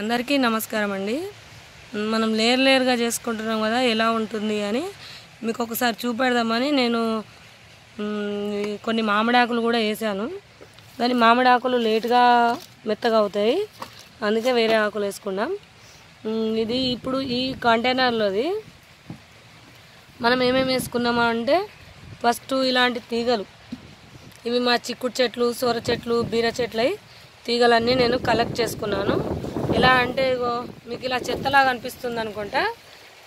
అందరికీ నమస్కారం అండి. మనం లేయర్ లేయర్గా చేసుకుంటున్నాం కదా ఎలా ఉంటుంది అని మీకు ఒకసారి చూపెడదామని నేను కొన్ని మామిడాకులు కూడా వేసాను. దాని మామిడాకులు లేటుగా మెత్తగా అవుతాయి. అందుకే వేరే ఆకులు వేసుకున్నాం. ఇది ఇప్పుడు ఈ కంటైనర్లోది. మనం ఏమేమి వేసుకున్నామా అంటే ఫస్ట్ ఇలాంటి తీగలు. ఇవి మా చిక్కుడు చెట్లు సొర చెట్లు బీర చెట్లు తీగలన్నీ నేను కలెక్ట్ చేసుకున్నాను. ఎలా అంటే ఇగో మీకు ఇలా చెత్తలాగా అనిపిస్తుంది అనుకుంటా.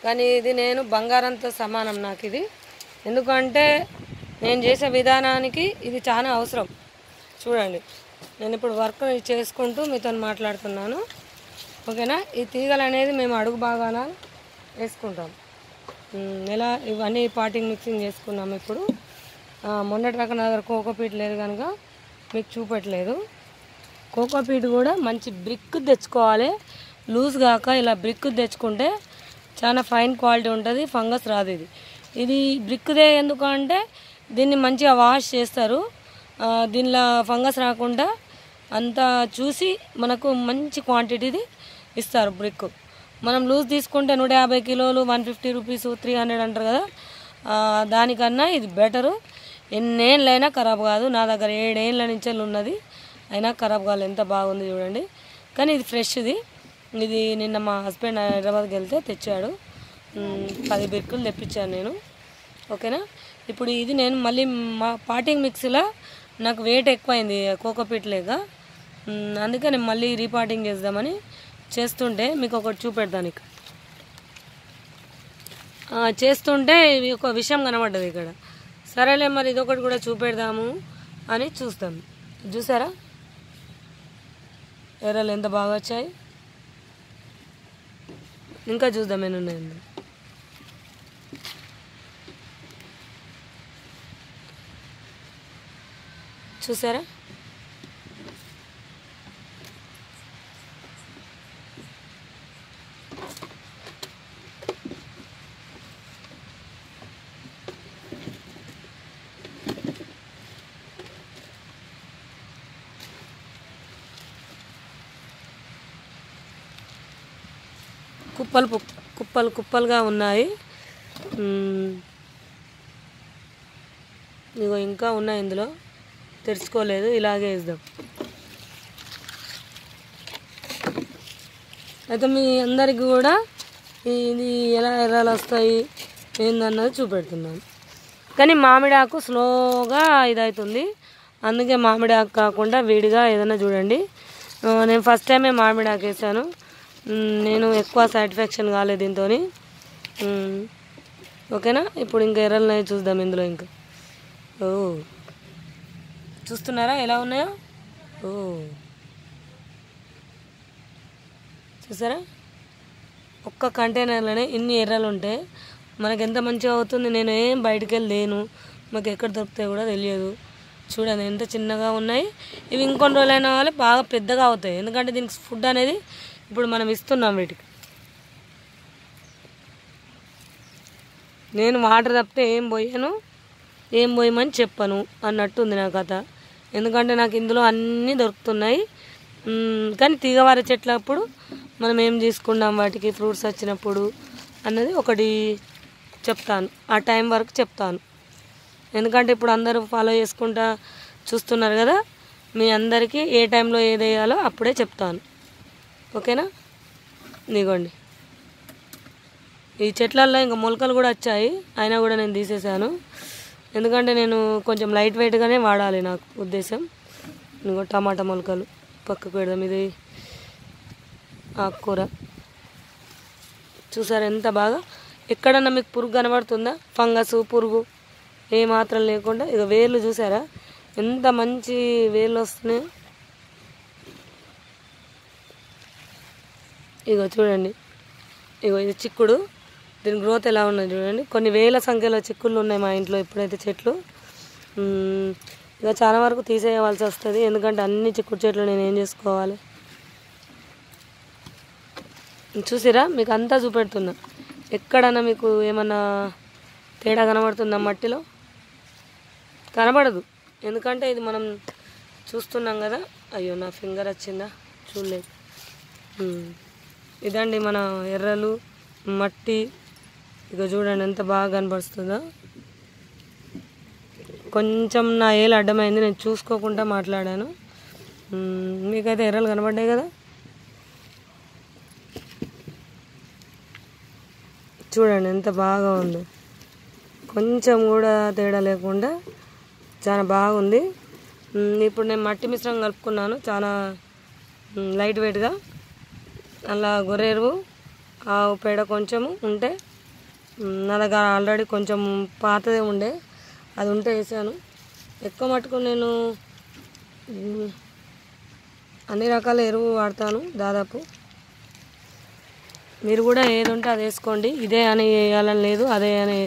కానీ ఇది నేను బంగారంతో సమానం నాకు ఇది. ఎందుకంటే నేను చేసే విధానానికి ఇది చాలా అవసరం. చూడండి. నేను ఇప్పుడు వర్క్ చేసుకుంటూ మీతో మాట్లాడుతున్నాను. ఓకేనా? ఈ తీగలు అనేది మేము అడుగు భాగాన వేసుకుంటాం. ఇలా ఎలా? ఇవన్నీ పాటింగ్ మిక్సింగ్ చేసుకున్నాం ఇప్పుడు. మొన్నటి రకం నా దగ్గర కోకోపీట్ లేదు కనుక మీకు చూపెట్టలేదు. కోకోపీట్ కూడా మంచి బ్రిక్ తెచ్చుకోవాలి. లూజ్ కాక ఇలా బ్రిక్ తెచ్చుకుంటే చాలా ఫైన్ క్వాలిటీ ఉంటుంది ఫంగస్ రాదు ఇది. ఇది బ్రిక్దే ఎందుకు అంటే దీన్ని మంచిగా వాష్ చేస్తారు. దీనిలో ఫంగస్ రాకుండా అంతా చూసి మనకు మంచి క్వాంటిటీది ఇస్తారు బ్రిక్. మనం లూజ్ తీసుకుంటే నూట యాభై కిలోలు one fifty rupees three hundred అంటారు కదా. దానికన్నా ఇది బెటరు. ఎన్నేళ్ళైనా ఖరాబ్ కాదు. నా దగ్గర ఏడేళ్ళ నుంచి ఉన్నది. అయినా ఖరాబ్ కాలేదు ఎంత బాగుంది చూడండి. కానీ ఇది ఫ్రెష్ది ఇది. నిన్న మా హస్బెండ్ హైదరాబాద్కి వెళ్తే తెచ్చాడు. పది బిర్కులు తెప్పించాను నేను. ఓకేనా? ఇప్పుడు ఇది నేను మళ్ళీ మా పాటింగ్ మిక్సీలో నాకు వెయిట్ ఎక్కువైంది కోకోపీట్ లేక. అందుకని మళ్ళీ రీపాటింగ్ చేద్దామని చేస్తుంటే మీకు ఒకటి చూపెడతాను ఇక. చేస్తుంటే ఇవి ఒక విషయం కనబడ్డది ఇక్కడ. సరేలే మరి ఇదొకటి కూడా చూపెడదాము అని చూస్తాం చూసారా? ఎర్రలు ఎంత బాగా వచ్చాయి? ఇంకా చూద్దాం ఎన్ని ఉన్నాయండి చూసారా? కుప్పలు కుప్పలు కుప్పలుగా ఉన్నాయి. ఇగో ఇంకా ఉన్నాయి ఇందులో. తెరుచుకోలేదు ఇలాగే వేద్దాం. అయితే మీ అందరికి కూడా ఇది ఎలా ఎర్రలు వస్తాయి ఏందన్నది చూపెడుతున్నాను. కానీ మామిడాకు స్లోగా ఇదవుతుంది అందుకే మామిడాకు కాకుండా విడిగా ఏదైనా చూడండి. నేను ఫస్ట్ టైమే మామిడాకు వేసాను. నేను ఎక్కువ సాటిస్ఫాక్షన్ కాలేదు దీంతో ఓకేనా? ఇప్పుడు ఇంకా ఎర్రలు చూద్దాం ఇందులో ఇంకా. ఓ. చూస్తున్నారా? ఎలా ఉన్నాయో? ఓ. చూసారా? ఒక్క కంటైనర్లోనే ఇన్ని ఎర్రలు ఉంటే మనకు ఎంత మంచిగా అవుతుంది? నేను ఏం బయటికి వెళ్ళి లేను. మాకు ఎక్కడ దొరుకుతాయి కూడా తెలియదు. చూడండి ఎంత చిన్నగా ఉన్నాయి. ఇవి ఇంకొన్ని రోజులైన వాళ్ళు బాగా పెద్దగా అవుతాయి. ఎందుకంటే దీనికి ఫుడ్ అనేది ఇప్పుడు మనం ఇస్తున్నాం వీటికి. నేను వాటర్ తప్పితే ఏం పోయాను? ఏం పోయమని చెప్పను అన్నట్టు ఉంది నా కథ. ఎందుకంటే నాకు ఇందులో అన్నీ దొరుకుతున్నాయి. కానీ తీగవారి చెట్లప్పుడు మనం ఏం తీసుకున్నాం వాటికి? ఫ్రూట్స్ వచ్చినప్పుడు అన్నది ఒకటి చెప్తాను. ఆ టైం వరకు చెప్తాను. ఎందుకంటే ఇప్పుడు అందరూ ఫాలో చేసుకుంటా చూస్తున్నారు కదా మీ అందరికీ ఏ టైంలో ఏది వేయాలో అప్పుడే చెప్తాను. ఓకేనా? ఇదిగోండి. ఈ చెట్లల్లో ఇంకా మొలకలు కూడా వచ్చాయి. అయినా కూడా నేను తీసేసాను ఎందుకంటే నేను కొంచెం లైట్ వెయిట్గానే వాడాలి నాకు ఉద్దేశం. ఇంకో టమాటా మొలకలు పక్కకు పెడదాం. ఇది ఆకుకూర. చూసారా ఎంత బాగా? ఎక్కడన్నా మీకు పురుగు కనబడుతుందా? ఫంగస్ పురుగు ఏ మాత్రం లేకుండా. ఇక వేర్లు చూసారా? ఎంత మంచి వేర్లు వస్తున్నాయో. ఇగో చూడండి. ఇగో ఇది చిక్కుడు. దీని గ్రోత్ ఎలా ఉన్నది చూడండి. కొన్ని వేల సంఖ్యలో చిక్కుళ్ళు ఉన్నాయి మా ఇంట్లో ఇప్పుడైతే చెట్లు. మ్మ్. ఇక చాలా వరకు తీసేయవలసి వస్తుంది. ఎందుకంటే అన్ని చిక్కుడు చెట్లు నేను ఏం చేసుకోవాలి? చూసిరా? మీకు అంతా చూపెడుతున్నా. ఎక్కడన్నా మీకు ఏమన్నా తేడా కనబడుతుందా మట్టిలో? కనబడదు. ఎందుకంటే ఇది మనం చూస్తున్నాం కదా. అయ్యో నా ఫింగర్ వచ్చిందా? చూడలేదు. ఇదండి మన ఎర్రలు మట్టి. ఇక చూడండి ఎంత బాగా కనపడుతుందో కొంచెం నా ఏళ్ళు అడ్డమైంది నేను చూసుకోకుండా మాట్లాడాను. మీకైతే ఎర్రలు కనబడ్డాయి కదా? చూడండి ఎంత బాగా ఉందో. కొంచెం కూడా తేడా లేకుండా చాలా బాగుంది ఇప్పుడు నేను మట్టి మిశ్రమం కలుపుకున్నాను చాలా లైట్ వెయిట్గా అలా గొర్రె ఎరువు ఆవు పేడ కొంచెము ఉంటే నా దగ్గర ఆల్రెడీ కొంచెం పాతదే ఉండే అది ఉంటే వేసాను. ఎక్కువ మటుకు నేను అన్ని రకాల ఎరువు వాడతాను దాదాపు. మీరు కూడా ఏది ఉంటే అది వేసుకోండి. ఇదే అని వేయాలని లేదు అదే అని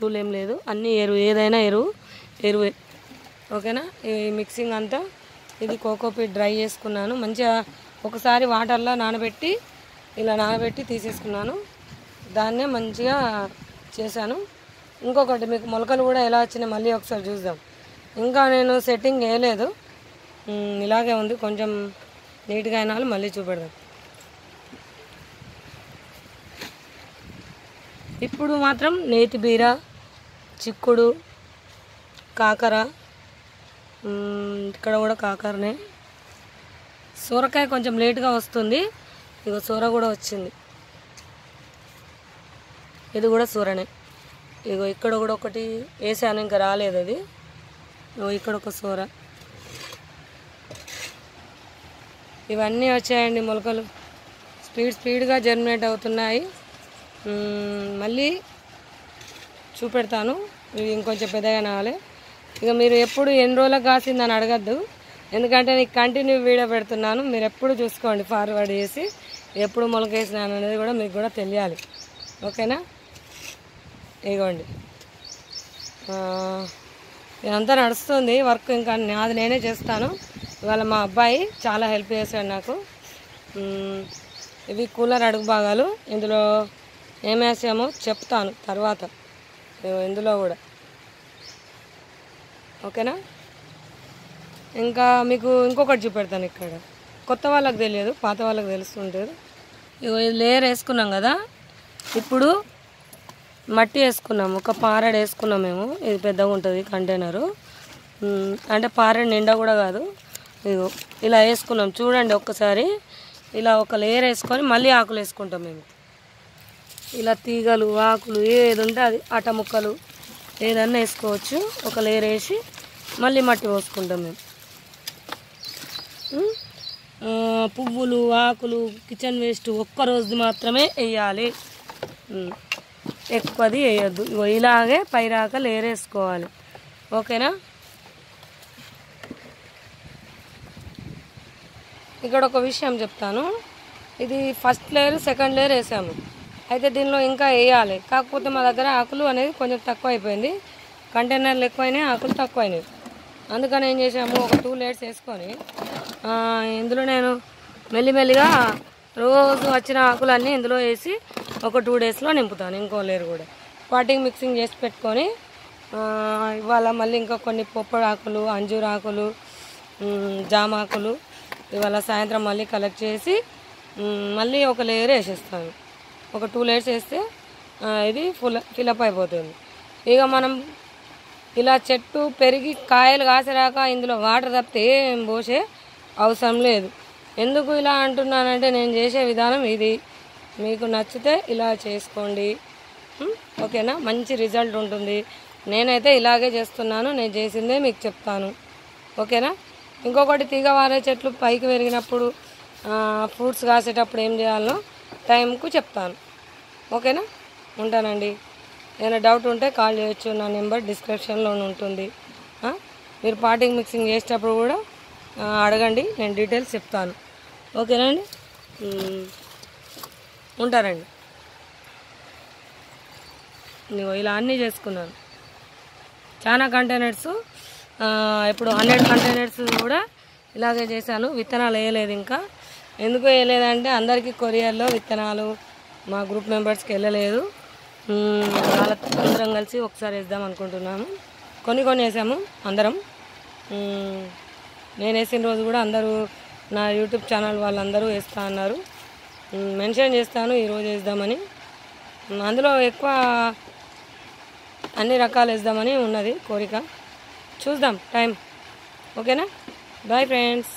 రూల్ ఏం లేదు. అన్ని ఎరువు ఏదైనా ఎరువు ఎరువే. ఓకేనా? ఈ మిక్సింగ్ అంతా ఇది కోకోపీట్ డ్రై చేసుకున్నాను. మంచిగా ఒకసారి వాటర్లో నానబెట్టి ఇలా నానబెట్టి తీసేసుకున్నాను. దాన్నే మంచిగా చేశాను. ఇంకొకటి మీకు మొలకలు కూడా ఎలా వచ్చినాయి మళ్ళీ ఒకసారి చూద్దాం. ఇంకా నేను సెట్టింగ్ వేయలేదు. ఇలాగే ఉంది. కొంచెం నీట్గా అయినా మళ్ళీ చూపెడదాం. ఇప్పుడు మాత్రం నేతి బీర చిక్కుడు కాకర. ఇక్కడ కూడా కాకరనే. సొరకాయ కొంచెం లేట్గా వస్తుంది. ఇగో సూర కూడా వచ్చింది. ఇది కూడా సూరనే. ఇగో ఇక్కడ కూడా ఒకటి వేసాను ఇంకా రాలేదు అది. ఇక్కడ ఒక సూర. ఇవన్నీ వచ్చాయండి మొలకలు. స్పీడ్ స్పీడ్గా జర్మినేట్ అవుతున్నాయి. మళ్ళీ చూపెడతాను. ఇవి ఇంకొంచెం పెద్దగా నావాలి ఇక మీరు ఎప్పుడు ఎన్ని రోజులకు కాసిందని అడగద్దు. ఎందుకంటే నీకు కంటిన్యూ వీడియో పెడుతున్నాను. మీరు ఎప్పుడు చూసుకోండి ఫార్వర్డ్ చేసి ఎప్పుడు మొలకేసినాను అనేది కూడా మీకు కూడా తెలియాలి. ఓకేనా? ఇగోండి. ఇదంతా నడుస్తుంది వర్క్ ఇంకా నాది నేనే చేస్తాను. ఇవాళ మా అబ్బాయి చాలా హెల్ప్ చేశాడు నాకు. ఇవి కూలర్ అడుగు భాగాలు ఇందులో ఏం వేసామో చెప్తాను తర్వాత. ఇగో ఇందులో కూడా. ఓకేనా? ఇంకా మీకు ఇంకొకటి చూపెడతాను ఇక్కడ. కొత్త వాళ్ళకి తెలియదు పాత వాళ్ళకి తెలుస్తుంటుంది. ఇగో ఇది లేయర్ వేసుకున్నాం కదా. ఇప్పుడు మట్టి వేసుకున్నాం ఒక పారెడు వేసుకున్నాం మేము. ఇది పెద్దగా ఉంటుంది కంటైనరు. అంటే పారెడు నిండా కూడా కాదు. ఇగో ఇలా వేసుకున్నాం. చూడండి ఒక్కసారి. ఇలా ఒక లేయర్ వేసుకొని మళ్ళీ ఆకులు వేసుకుంటాం మేము. ఇలా తీగలు ఆకులు ఏది ఉంటే అది అట ముక్కలు ఏదన్నా వేసుకోవచ్చు. ఒక లేయర్ వేసి మళ్ళీ మట్టి పోసుకుంటాం మేము. పువ్వులు ఆకులు కిచెన్ వేస్ట్ ఒక్క రోజు మాత్రమే వేయాలి. ఎక్కువది వేయద్దు. ఇలాగే పైరాక ఏరేసుకోవాలి వేసుకోవాలి ఓకేనా? ఇక్కడ ఒక విషయం చెప్తాను. ఇది ఫస్ట్ లేయర్ సెకండ్ లేయర్ వేసాము. అయితే దీనిలో ఇంకా వేయాలి. కాకపోతే మా దగ్గర ఆకులు అనేది కొంచెం తక్కువ అయిపోయింది. కంటైనర్లు ఎక్కువైనాయి ఆకులు తక్కువైనాయి. అందుకని ఏం చేసాము? ఒక టూ లేయర్స్ వేసుకొని ఇందులో నేను మెల్లిమెల్లిగా రోజు వచ్చిన ఆకులన్నీ ఇందులో వేసి ఒక టూ డేస్లో నింపుతాను. ఇంకో లేరు కూడా. వాటికి మిక్సింగ్ చేసి పెట్టుకొని ఇవాళ మళ్ళీ ఇంకా కొన్ని పొప్పడు ఆకులు అంజూరు ఆకులు జామ ఆకులు ఇవాళ సాయంత్రం మళ్ళీ కలెక్ట్ చేసి మళ్ళీ ఒక లేయర్ వేసేస్తాను. ఒక టూ లేయర్స్ వేస్తే ఇది ఫుల్ ఫిలప్ అయిపోతుంది. ఇక మనం ఇలా చెట్టు పెరిగి కాయలు కాసేరాక ఇందులో వాటర్ తప్పితే ఏం పోసే అవసరం లేదు. ఎందుకు ఇలా అంటున్నానంటే నేను చేసే విధానం ఇది. మీకు నచ్చితే ఇలా చేసుకోండి. ఓకేనా? మంచి రిజల్ట్ ఉంటుంది. నేనైతే ఇలాగే చేస్తున్నాను. నేను చేసిందే మీకు చెప్తాను. ఓకేనా? ఇంకొకటి తీగ వారే చెట్లు పైకి పెరిగినప్పుడు ఫ్రూట్స్ కాసేటప్పుడు ఏం చేయాలో టైంకు చెప్తాను. ఓకేనా? ఉంటానండి. ఏదైనా డౌట్ ఉంటే కాల్ చేయొచ్చు. నా నెంబర్ డిస్క్రిప్షన్లో ఉంటుంది. మీరు పాటింగ్ మిక్సింగ్ చేసేటప్పుడు కూడా అడగండి నేను డీటెయిల్స్ చెప్తాను. ఓకేనండి అండి? ఉంటారండి. నువ్వు ఇలా అన్నీ చేసుకున్నాను. చాలా కంటైనర్స్ ఇప్పుడు హండ్రెడ్ కంటైనర్స్ కూడా ఇలాగే చేశాను. విత్తనాలు వేయలేదు ఇంకా. ఎందుకు వేయలేదంటే అందరికీ కొరియర్లో విత్తనాలు మా గ్రూప్ మెంబర్స్కి వెళ్ళలేదు. వాళ్ళ అందరం కలిసి ఒకసారి వేద్దాం అనుకుంటున్నాము. కొన్ని కొన్ని వేసాము అందరం. నేను వేసిన రోజు కూడా అందరూ నా యూట్యూబ్ ఛానల్ వాళ్ళందరూ వేస్తా అన్నారు. మెన్షన్ చేస్తాను ఈరోజు వేద్దామని. అందులో ఎక్కువ అన్ని రకాలు వేద్దామని ఉన్నది కోరిక. చూద్దాం టైం. ఓకేనా? Bye friends.